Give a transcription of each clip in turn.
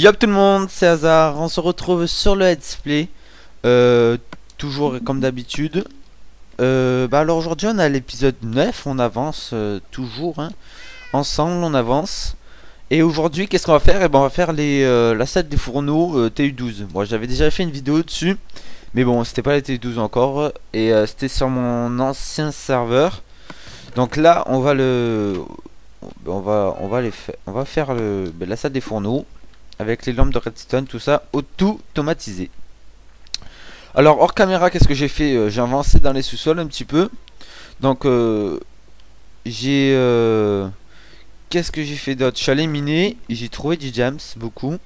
Yop tout le monde, c'est Hazard, on se retrouve sur le Let's Play, euh, toujours comme d'habitude. Euh, bah alors aujourd'hui on a l'épisode 9, on avance euh, toujours, hein. ensemble on avance. Et aujourd'hui qu'est-ce qu'on va faire? Et ben on va faire les, euh, la salle des fourneaux euh, TU12. Moi j'avais déjà fait une vidéo dessus, mais bon c'était pas la TU12 encore, et c'était sur mon ancien serveur. Donc là on va le... On va, on va les faire, on va faire le, ben, la salle des fourneaux avec les lampes de redstone, tout ça, automatisé. Alors hors caméra, qu'est-ce que j'ai fait Euh, J'ai avancé dans les sous-sols un petit peu. Donc euh, j'ai euh, qu'est-ce que j'ai fait d'autre? Je suis allé miner, j'ai trouvé du jams beaucoup,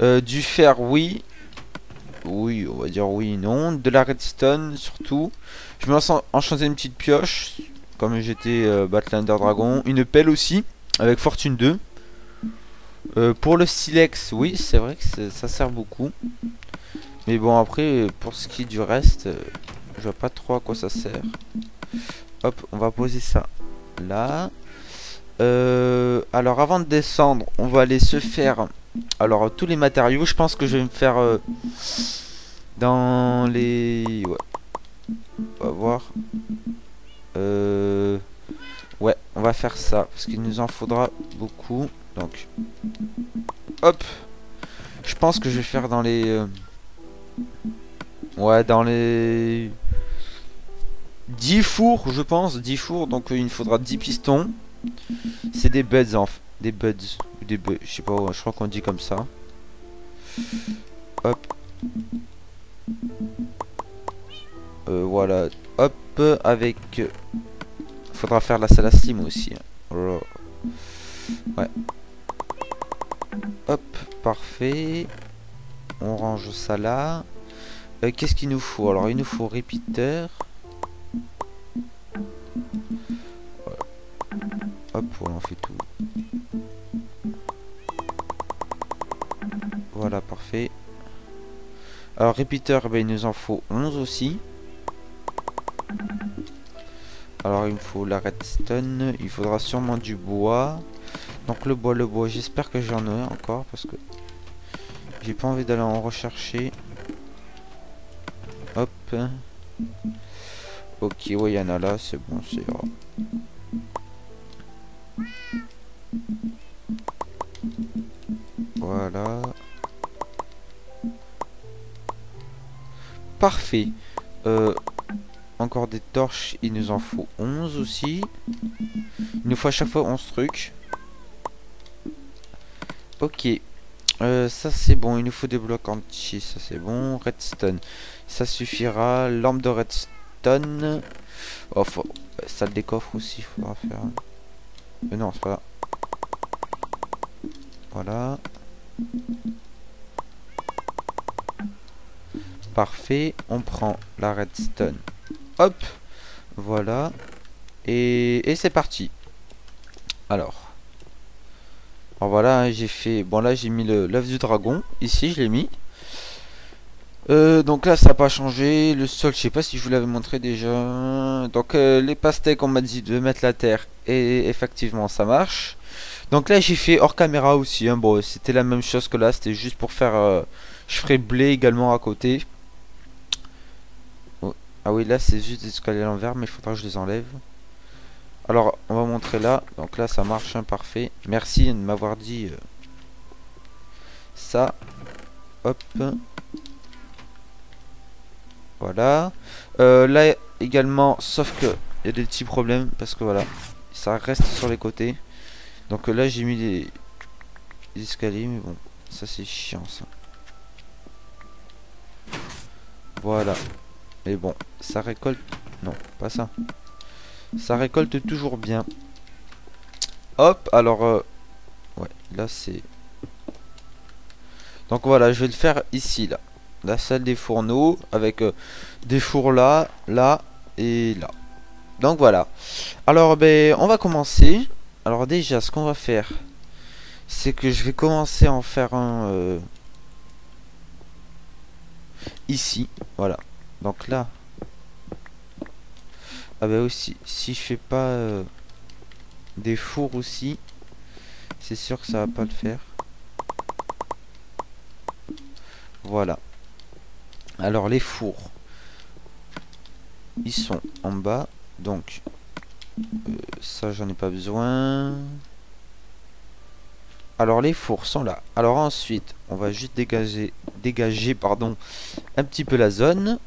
Euh, du fer, oui, oui, on va dire oui, non, de la redstone surtout. Je me lance en- enchanter une petite pioche, comme j'étais battre l'Ender Dragon, une pelle aussi avec fortune 2. Euh, pour le silex, oui, c'est vrai que ça sert beaucoup. Mais bon, après, pour ce qui est du reste, euh, je vois pas trop à quoi ça sert. Hop, on va poser ça là. Euh, alors, avant de descendre, on va aller se faire... Alors, tous les matériaux, je pense que je vais me faire... dans les... Ouais. On va voir. Euh... Ouais, on va faire ça, parce qu'il nous en faudra beaucoup. Donc, hop. Je pense que je vais faire dans les... euh, Ouais, dans les... 10 fours, je pense, 10 fours, donc euh, il nous faudra 10 pistons. C'est des buds, en des buds, des je sais pas, je crois qu'on dit comme ça. Hop. Euh, voilà, hop, avec... euh, Faudra faire la salle aussi. hein. Oh. Ouais. Hop, parfait. On range ça là. Euh, Qu'est-ce qu'il nous faut? Alors, il nous faut repeater. Hop, voilà, on fait tout. Voilà, parfait. Alors, repeater, ben, il nous en faut 11 aussi. Alors, il me faut la redstone. Il faudra sûrement du bois. Donc, le bois, le bois, j'espère que j'en ai encore parce que j'ai pas envie d'aller en rechercher. Hop. Ok, ouais, il y en a là, c'est bon, c'est. Voilà. Parfait. Euh, encore des torches, il nous en faut 11 aussi. Il nous faut à chaque fois 11 trucs. Ok. Euh, ça c'est bon, il nous faut des blocs entiers, ça c'est bon. Redstone, ça suffira. Lampe de redstone. Oh, faut... euh, salle des coffres aussi, faudra faire. Mais non, c'est pas là. Voilà. Parfait, on prend la redstone. Hop, voilà. Et c'est parti. Alors. Alors voilà, hein, j'ai fait... Bon là j'ai mis l'œuf du dragon. Ici je l'ai mis. Euh, donc là ça n'a pas changé. Le sol, je sais pas si je vous l'avais montré déjà. Donc euh, les pastèques on m'a dit de mettre la terre. Et effectivement ça marche. Donc là j'ai fait hors caméra aussi. hein. Bon c'était la même chose que là. C'était juste pour faire... euh, je ferai blé également à côté. Oh. Ah oui là c'est juste des escaliers à l'envers. Mais il faudra que je les enlève. Alors, on va montrer là. Donc là, ça marche, hein, parfait. Merci de m'avoir dit euh, ça. Hop. Voilà. Euh, là également, sauf que il y a des petits problèmes parce que voilà, ça reste sur les côtés. Donc euh, là, j'ai mis des, des escaliers, mais bon, ça c'est chiant ça. Voilà. Mais bon, ça récolte. Non, pas ça. Ça récolte toujours bien. Hop, alors... euh, ouais, là c'est... Donc voilà, je vais le faire ici, là. La salle des fourneaux, avec euh, des fours là, là et là. Donc voilà. Alors, ben, on va commencer. Alors déjà, ce qu'on va faire, c'est que je vais commencer en faire un... euh, ici, voilà. Donc là, ah bah aussi, si je fais pas euh, des fours aussi, c'est sûr que ça va pas le faire. Voilà. Alors les fours. Ils sont en bas. Donc euh, ça j'en ai pas besoin. Alors les fours sont là. Alors ensuite, on va juste dégager, dégager pardon, un petit peu la zone.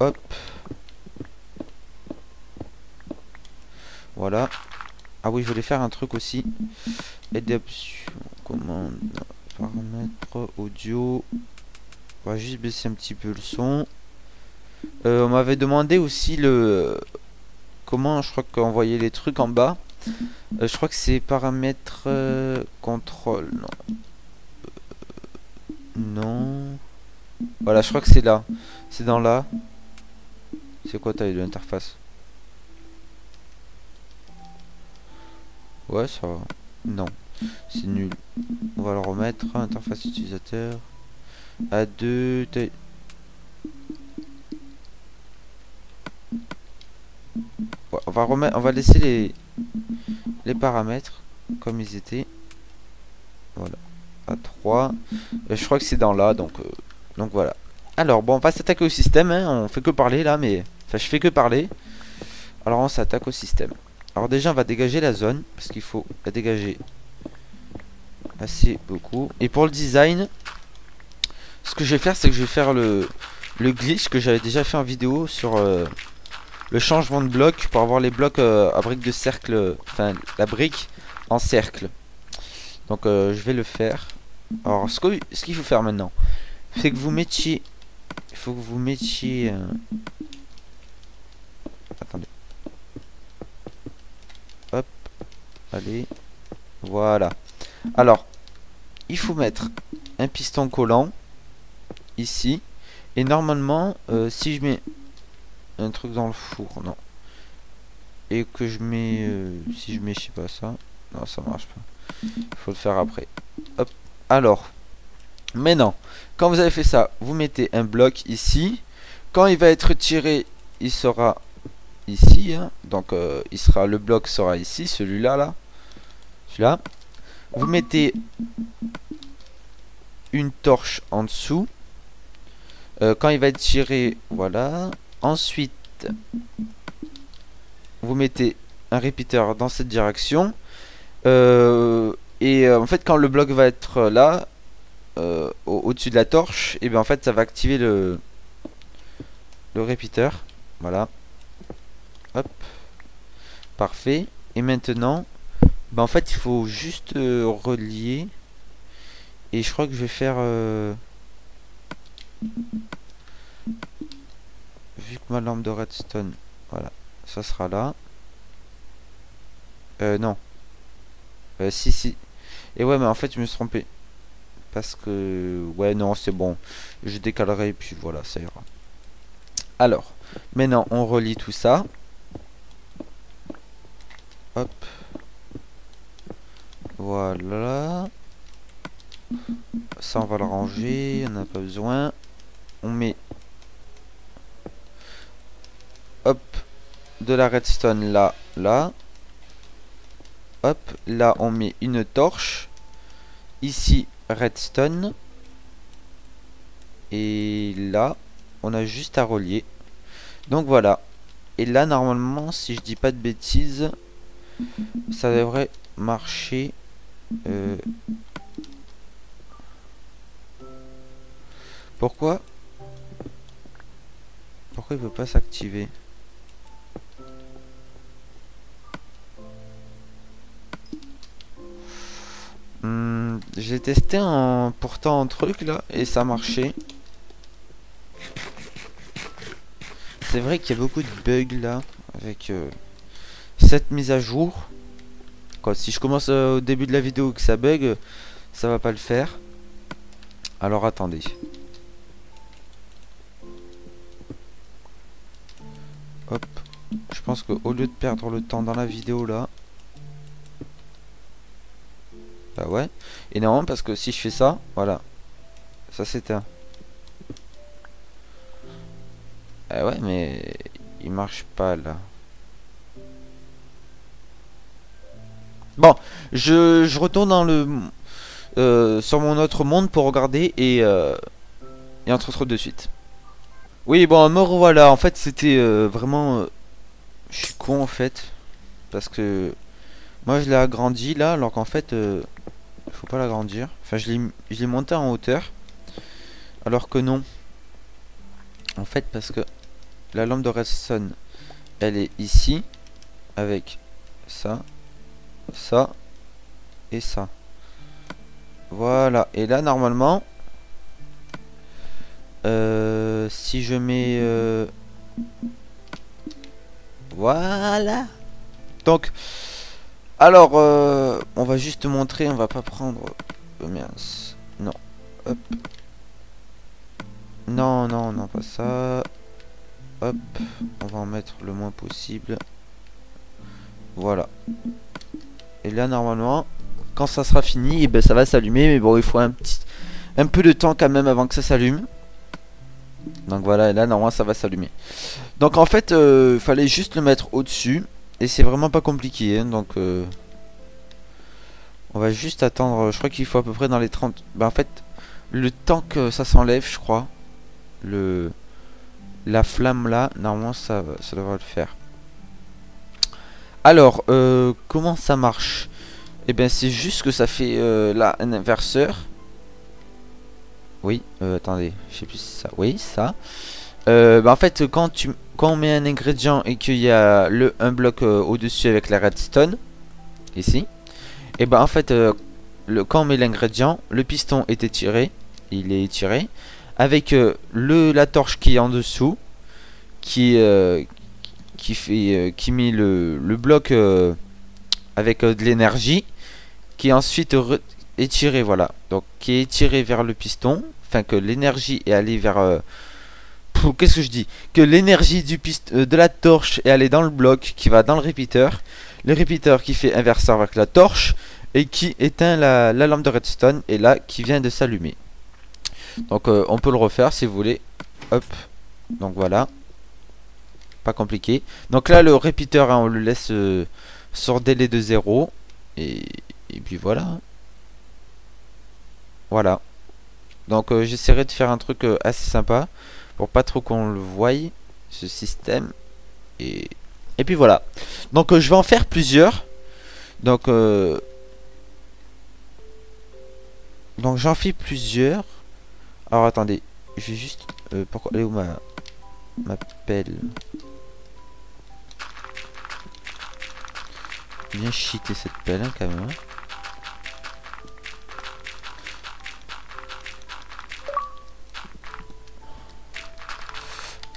Hop. Voilà. Ah oui, je voulais faire un truc aussi. Adaptation, commande, paramètres, audio. On va juste baisser un petit peu le son. Euh, on m'avait demandé aussi le... Comment, je crois qu'on voyait les trucs en bas. Euh, je crois que c'est paramètres euh, contrôle. Non. non. Voilà, je crois que c'est là. C'est dans là. C'est quoi taille de l'interface Ouais, ça va. Non. C'est nul. On va le remettre. Interface utilisateur. À 2. on va remettre. On va laisser les les paramètres comme ils étaient. Voilà. À 3. Euh, je crois que c'est dans là, donc, euh, donc voilà. Alors, bon, on va s'attaquer au système. Hein. On fait que parler là, mais... Enfin, je fais que parler. Alors, on s'attaque au système. Alors déjà, on va dégager la zone, parce qu'il faut la dégager assez beaucoup. Et pour le design, ce que je vais faire, c'est que je vais faire le, le glitch que j'avais déjà fait en vidéo sur... Euh, le changement de bloc pour avoir les blocs euh, à briques de cercle, enfin la brique en cercle. Donc euh, je vais le faire. Alors ce qu'il faut faire maintenant, c'est que vous mettiez, il faut que vous mettiez, attendez, hop, allez, voilà. Alors, il faut mettre un piston collant ici, et normalement, si je mets un truc dans le four, non. Et que je mets, euh, si je mets, je sais pas ça, non ça marche pas. Il faut le faire après. Hop. Alors, maintenant, quand vous avez fait ça, vous mettez un bloc ici. Quand il va être tiré, il sera ici. Hein. Donc, euh, il sera, le bloc sera ici, celui-là, là. Celui-là. Vous mettez une torche en dessous. Euh, quand il va être tiré, voilà. Ensuite, vous mettez un répéteur dans cette direction. Euh, et euh, en fait, quand le bloc va être là, au-dessus de la torche, et bien en fait, ça va activer le, le répéteur. Voilà. Hop. Parfait. Et maintenant, ben en fait, il faut juste relier. Et je crois que je vais faire vu que ma lampe de redstone, voilà, ça sera là. Euh, non. Euh, si, si. Et ouais, mais en fait, je me suis trompé. Parce que... Ouais, non, c'est bon. Je décalerai, puis voilà, ça ira. Alors, maintenant, on relie tout ça. Hop. Voilà. Ça, on va le ranger. On n'a pas besoin. On met hop, de la redstone là, là. Hop, là on met une torche. Ici, redstone. Et là, on a juste à relier. Donc voilà. Et là, normalement, si je dis pas de bêtises, ça devrait marcher. Euh. Pourquoi Pourquoi il veut pas s'activer? Hmm, j'ai testé en pourtant un truc là et ça marchait. C'est vrai qu'il y a beaucoup de bugs là avec euh, cette mise à jour. Si je commence euh, au début de la vidéo que ça bug, ça va pas le faire. Alors attendez. Hop. Je pense qu'au lieu de perdre le temps dans la vidéo là, bah ouais. Et non, parce que si je fais ça, voilà. Ça s'éteint. Ah ouais, mais il marche pas là. Bon, je, retourne dans le... euh, sur mon autre monde pour regarder et, euh, et on se de suite. Oui, bon, me revoilà. En fait, c'était euh, vraiment... euh, je suis con, en fait. Parce que... Moi, je l'ai agrandi, là, alors qu'en fait... faut pas l'agrandir. Enfin, je l'ai je l'ai monté en hauteur. Alors que non. En fait, parce que... La lampe de redstone, elle est ici. Avec ça. Ça. Et ça. Voilà. Et là, normalement... Euh, si je mets... euh, Voilà. Donc... Alors, euh, on va juste montrer, on va pas prendre... Non. Non, non, non, pas ça. Hop. On va en mettre le moins possible. Voilà. Et là, normalement, quand ça sera fini, et ben, ça va s'allumer. Mais bon, il faut un peu de temps quand même avant que ça s'allume. Donc voilà, et là, normalement, ça va s'allumer. Donc en fait, il fallait juste le mettre au-dessus. Et c'est vraiment pas compliqué, hein, donc... euh, on va juste attendre, je crois qu'il faut à peu près dans les 30... Bah en fait, le temps que ça s'enlève, je crois. Le... La flamme là, normalement ça, ça devrait le faire. Alors, euh, comment ça marche? Eh bien c'est juste que ça fait euh, là un inverseur. Oui, euh, attendez, je sais plus si ça. Oui, ça. Bah en fait, quand, tu, quand on met un ingrédient et qu'il y a le, un bloc au-dessus avec la redstone, ici, et bah en fait, le, quand on met l'ingrédient, le piston est étiré, il est étiré, avec le, la torche qui est en dessous, qui, qui, fait, euh, qui met le, bloc euh, avec euh, de l'énergie, qui est ensuite étiré, voilà, donc qui est étiré vers le piston, enfin que l'énergie est allée vers... Qu'est-ce que je dis? Que l'énergie du pist euh, de la torche est allée dans le bloc qui va dans le répéteur. Le répéteur qui fait inverseur avec la torche et qui éteint la, la lampe de redstone et là qui vient de s'allumer. Donc on peut le refaire si vous voulez. Hop. Donc voilà. Pas compliqué. Donc là le répéteur hein, on le laisse euh, sur délai de 0. Et, et puis voilà. Voilà. Donc euh, j'essaierai de faire un truc euh, assez sympa pour pas trop qu'on le voie ce système et et puis voilà donc euh, je vais en faire plusieurs donc donc j'en fais plusieurs alors attendez je vais juste pourquoi est où ma ma bien cheaté cette pelle hein, quand même hein.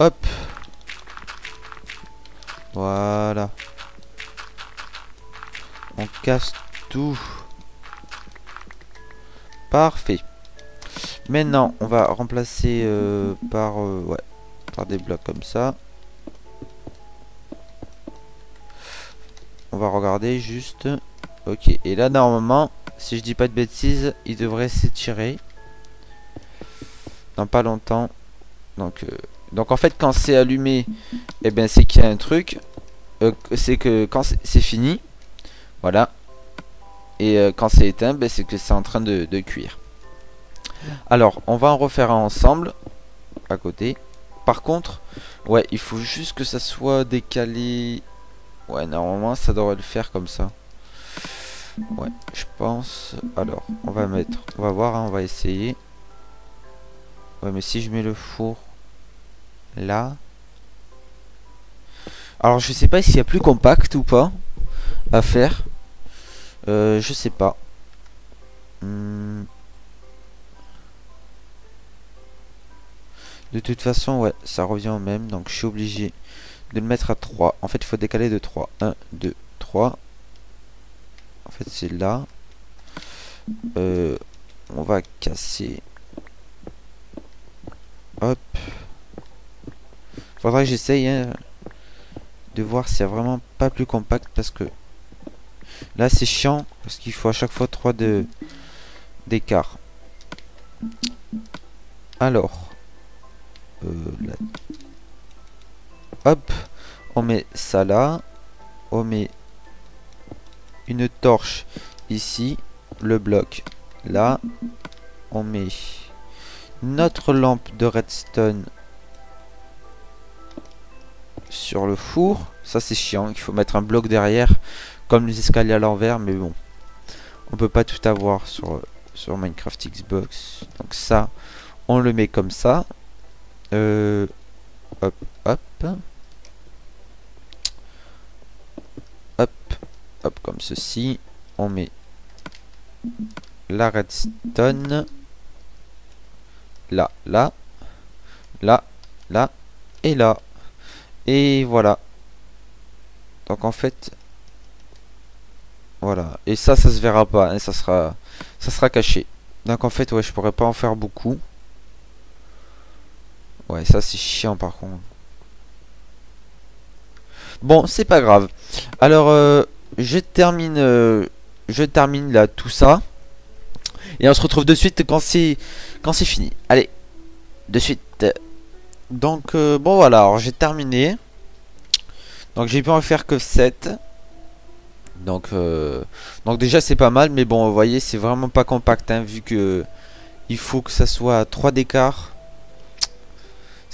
Hop. Voilà. On casse tout. Parfait. Maintenant, on va remplacer euh, par, euh, ouais, par des blocs comme ça. On va regarder juste. Ok. Et là, normalement, si je dis pas de bêtises, il devrait s'étirer. Dans pas longtemps. Donc, euh, donc en fait, quand c'est allumé, eh ben c'est qu'il y a un truc. Euh, c'est que quand c'est fini, voilà. Et euh, quand c'est éteint, ben, c'est que c'est en train de, de cuire. Alors, on va en refaire un ensemble, à côté. Par contre, ouais, il faut juste que ça soit décalé. Ouais, normalement, ça devrait le faire comme ça. Ouais, je pense. Alors, on va mettre, on va voir, hein, on va essayer. Ouais, mais si je mets le four là. Alors je sais pas s'il y a plus compact ou pas à faire. Euh, je sais pas. Hmm. De toute façon, ouais, ça revient au même. Donc je suis obligé de le mettre à 3. En fait, il faut décaler de 3. 1, 2, 3. En fait, c'est là. Euh, on va casser. Hop. Faudra que j'essaye hein, de voir s'il y a vraiment pas plus compact parce que là c'est chiant parce qu'il faut à chaque fois 3 de d'écart. Alors, euh. Hop, on met ça là, on met une torche ici, le bloc là. On met notre lampe de redstone sur le four. Ça c'est chiant, il faut mettre un bloc derrière, comme les escaliers à l'envers, mais bon. On peut pas tout avoir sur, Minecraft Xbox. Donc ça, on le met comme ça. Euh, hop. Hop, hop, comme ceci. On met la redstone. Là, là. Là, là. Et là. Et voilà. Donc en fait... Voilà. Et ça, ça se verra pas. Hein, ça sera ça sera caché. Donc en fait, ouais, je pourrais pas en faire beaucoup. Ouais, ça c'est chiant par contre. Bon, c'est pas grave. Alors, euh, je termine, euh, je termine là tout ça. Et on se retrouve de suite quand c'est quand c'est fini. Allez, de suite. Donc, euh, bon voilà, alors j'ai terminé. Donc j'ai pu en faire que 7. Donc, donc déjà c'est pas mal, mais bon, vous voyez, c'est vraiment pas compact, hein, vu que il faut que ça soit 3 d'écart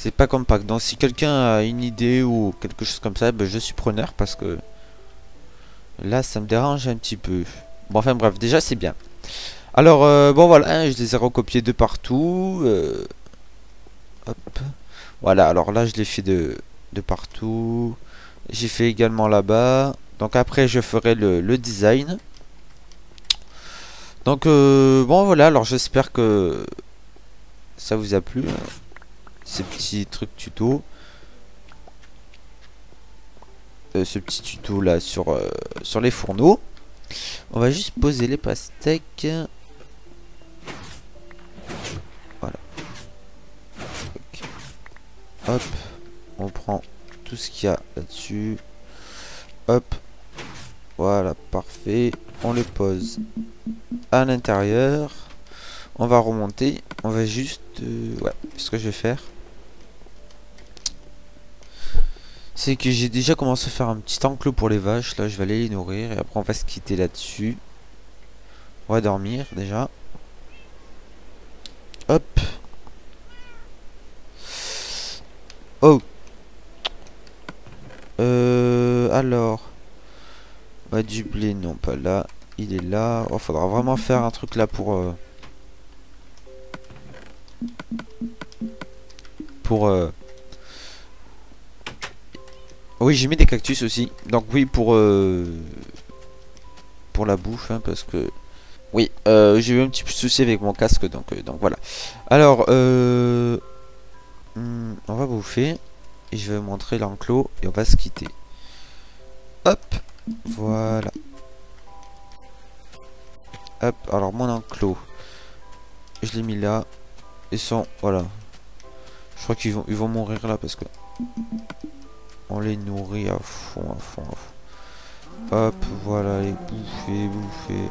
c'est pas compact. Donc si quelqu'un a une idée ou quelque chose comme ça, ben, je suis preneur parce que là ça me dérange un petit peu. Bon enfin bref, déjà c'est bien. Alors euh, bon voilà, hein, je les ai recopiés de partout. Euh, hop. Voilà, alors là je l'ai fait de, de partout. J'ai fait également là-bas. Donc après je ferai le, design. Donc euh, bon voilà, alors j'espère que ça vous a plu ces petits trucs tuto. Euh, ce petit tuto là sur, euh, sur les fourneaux. On va juste poser les pastèques. Voilà. Hop. On prend tout ce qu'il y a là-dessus. Hop. Voilà, parfait. On les pose à l'intérieur. On va remonter. On va juste... Euh, ce que je vais faire. C'est que j'ai déjà commencé à faire un petit enclos pour les vaches. Là, je vais aller les nourrir et après on va se quitter là-dessus. On va dormir déjà. Hop. Oh. Euh, alors. Bah, du blé, non, pas là. Il est là. Oh, faudra vraiment faire un truc là pour... Euh, pour... Euh, oui, j'ai mis des cactus aussi. Donc oui, pour euh, pour la bouffe, hein, parce que oui, euh, j'ai eu un petit peu de souci avec mon casque, donc euh, donc voilà. Alors, hmm, on va bouffer et je vais montrer l'enclos et on va se quitter. Hop, voilà. Hop, alors mon enclos, je l'ai mis là. Ils sont, voilà. Je crois qu'ils vont, ils vont mourir là parce que on les nourrit à fond, à fond, à fond. Hop, voilà, les bouffer, bouffer.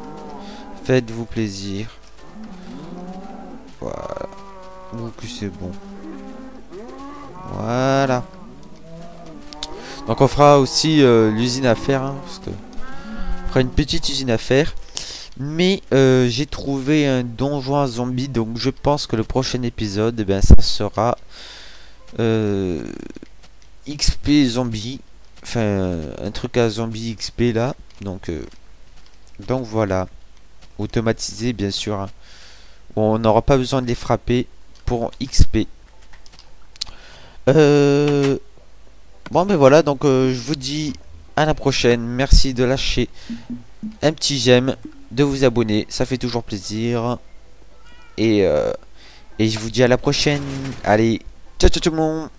Faites-vous plaisir. Voilà. Ou que c'est bon. Voilà. Donc on fera aussi euh, l'usine à faire. Hein, on fera une petite usine à faire. Mais euh, j'ai trouvé un donjon à zombies. Donc je pense que le prochain épisode, eh ben, ça sera... Euh, XP zombie. Enfin, un truc à zombie XP là. Donc, euh, donc voilà. Automatisé, bien sûr. Hein. on n'aura pas besoin de les frapper pour XP. Euh, bon, mais voilà. Donc, euh, je vous dis à la prochaine. Merci de lâcher un petit j'aime, de vous abonner. Ça fait toujours plaisir. Et, et je vous dis à la prochaine. Allez, ciao, ciao tout le monde.